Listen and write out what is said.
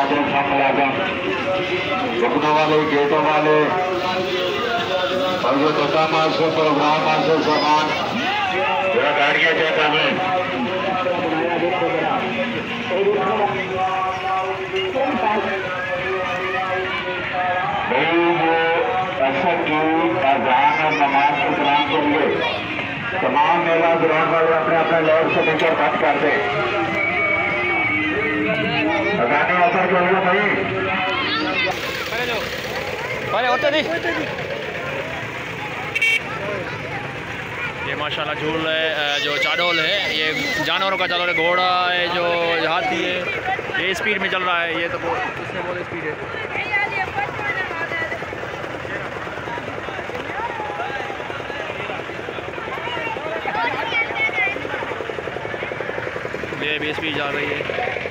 आदेश हम मुलाजम रुकने वाले गेटों वाले और जो मार्ग से प्रोग्राम मार्ग से सामान गाड़ियाँ अक्सर की अजान और नमाज़ के दौरान के तमाम मेला ग्राउंड वाले अपने अपने लॉर्ड से नीचे बंद कर दें भाई ये माशाल्लाह झूल है जो चाडोल है, ये जानवरों का चाडोल है, घोड़ा है, जो हाथी है, ये स्पीड में चल रहा है, ये तो बहुत इसमें बहुत स्पीड है। ये भी स्पीड जा रही है।